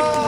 Oh.